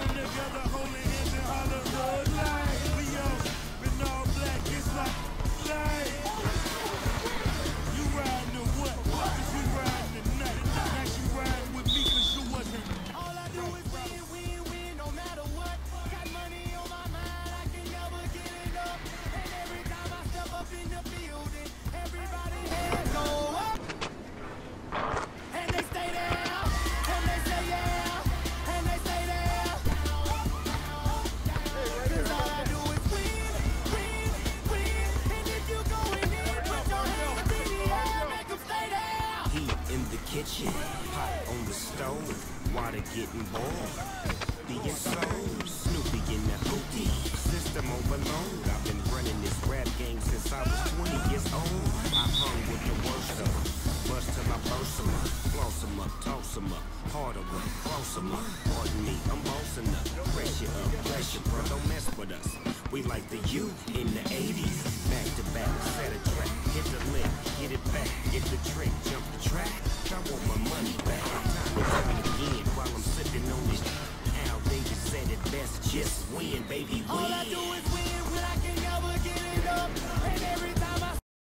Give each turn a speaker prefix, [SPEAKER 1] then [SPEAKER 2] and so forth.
[SPEAKER 1] Come together, holding hands and Hollywood. good. Kitchen, pot on the stove, water getting boiled. Being sold, Snoopy in the hootie, system overload. I've been running this rap game since I was 20 years old. I hung with the worst of them, bust till I burst them up, floss them up, toss them up, harder one, cross them up. Pardon me, I'm bossing up, pressure up, pressure, bro, don't mess with us. We like the U in the Just win, baby, win. All I do is win.